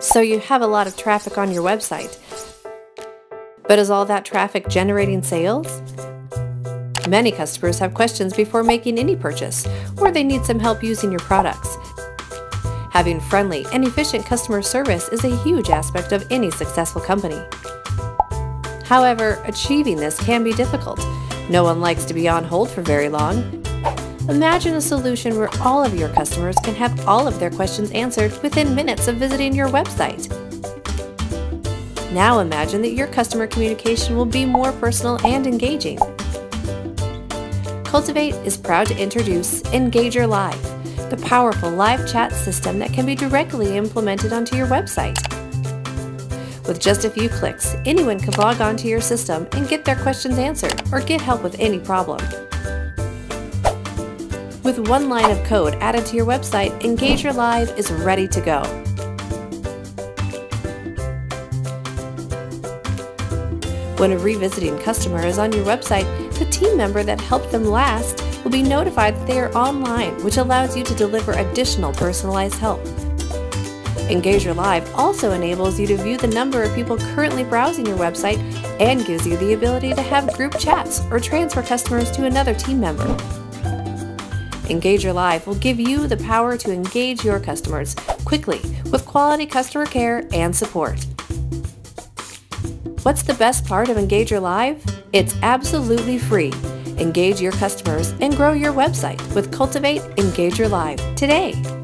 So you have a lot of traffic on your website. But is all that traffic generating sales? Many customers have questions before making any purchase, or they need some help using your products. Having friendly and efficient customer service is a huge aspect of any successful company. However, achieving this can be difficult. No one likes to be on hold for very long. Imagine a solution where all of your customers can have all of their questions answered within minutes of visiting your website. Now imagine that your customer communication will be more personal and engaging. Cultivate is proud to introduce Engager Live, the powerful live chat system that can be directly implemented onto your website. With just a few clicks, anyone can log onto your system and get their questions answered or get help with any problem. With one line of code added to your website, Engager Live is ready to go. When a revisiting customer is on your website, the team member that helped them last will be notified that they are online, which allows you to deliver additional personalized help. Engager Live also enables you to view the number of people currently browsing your website and gives you the ability to have group chats or transfer customers to another team member. Engager Live will give you the power to engage your customers quickly with quality customer care and support. What's the best part of Engager Live? It's absolutely free. Engage your customers and grow your website with Cultivate Engager Live today.